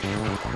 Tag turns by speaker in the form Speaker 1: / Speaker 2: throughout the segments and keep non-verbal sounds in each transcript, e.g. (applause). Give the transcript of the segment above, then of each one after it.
Speaker 1: Yeah.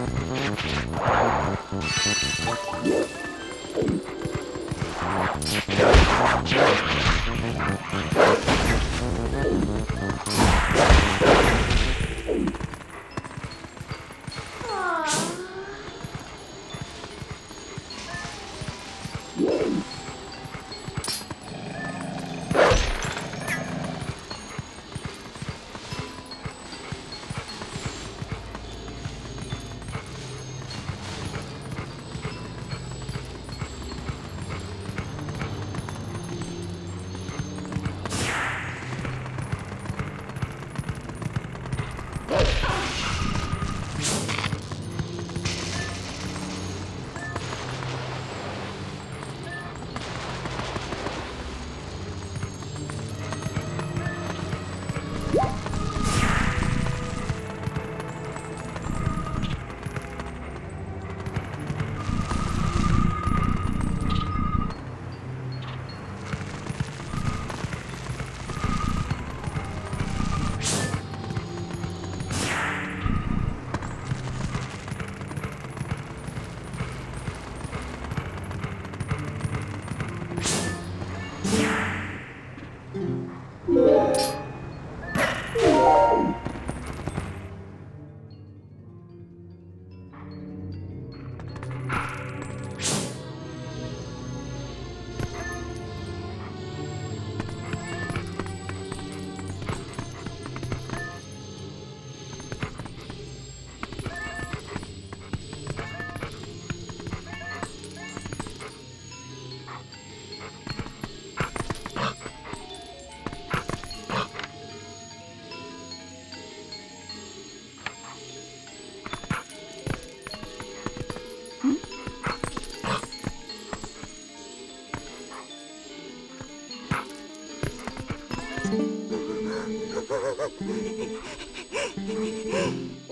Speaker 1: え (laughs) っ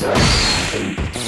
Speaker 1: Thank you.